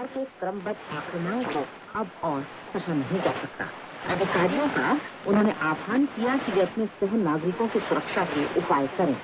सरकार के क्रमबद्ध आक्रमणों को अब और सहा नहीं जा सकता। अधिकारियों का, उन्होंने आह्वान किया कि वे अपने सह नागरिकों की सुरक्षा के उपाय करें।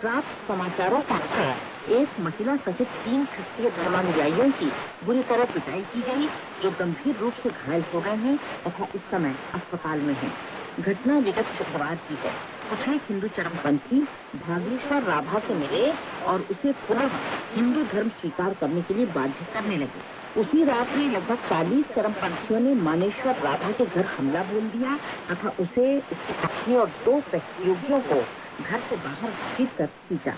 प्राप्त समाचारों के अनुसार, एक महिला सहित तीन ख्रिस्तीय धर्मानुयायियों की बुरी तरह पिटाई की गई, जो गंभीर रूप से घायल हो गए हैं तथा इस समय अस्पताल में हैं। घटना विगत शुक्रवार की है। कुछ एक हिंदू चरमपंथी भागेश्वर राभा से मिले और उसे पुनः हिंदू धर्म स्वीकार करने के लिए बाध्य करने लगे। उसी रात में लगभग 40 चरमपंथियों ने मानेश्वर राधा के घर हमला बोल दिया तथा उसे उसकी और दो सहयोगियों को घर से बाहर खींच कर पीटा।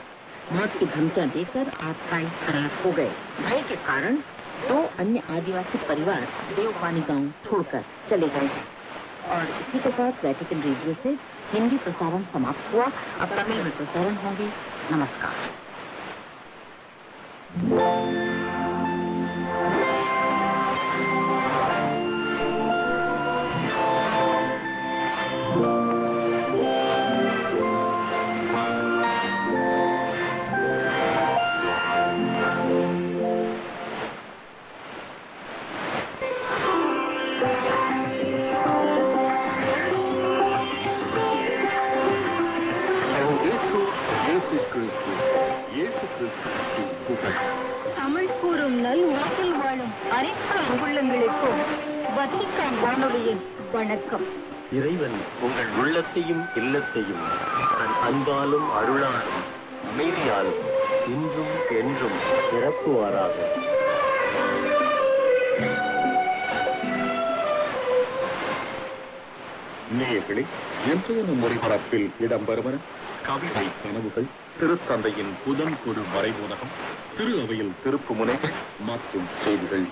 मौत की धमकियाँ देकर आतताई फरार हो गए। भय के कारण दो अन्य आदिवासी परिवार देववानी गाँव छोड़कर चले गए हैं। और इसी के साथ वैटिकन रेडियो से हिंदी प्रसारण समाप्त हुआ। अब तमिल में प्रसारण होंगे। नमस्कार। தமிழ் கூறும் நல் உலகில் வாழும் அனைத்து அன்புள்ளங்களுக்கும் வத்திக்கான் வானொலியின் வணக்கம். இறைவன் உங்கள் உள்ளத்தையும் இல்லத்தையும் தன் அன்பாலும் அருளாலும் அமைதியாலும் இன்றும் என்றும் நிரப்புவாராக நேயர்களே இன்றைய நம் ஒளிபரப்பில் இடம்பெறுவன கவிதை கனவுகள் திருத்தந்தையின் புதன் குழு வரைபுனகம் திரு அவையில் திருப்பு முனைகள் மற்றும் செய்திகள்.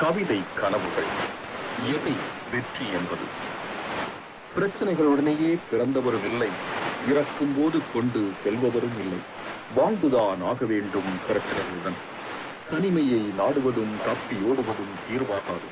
கவிதை கனவுகள் எதை வெற்றி என்பது? பிரச்சனைகளுடனேயே பிறந்தவரும் இல்லை இறக்கும் போது கொண்டு செல்பவரும் இல்லை. வாழ்ந்துதான் ஆக வேண்டும் பிரச்சனைகளுடன் தனிமையை நாடுவதும் தப்பி ஓடுவதும் தீர்வாகாது.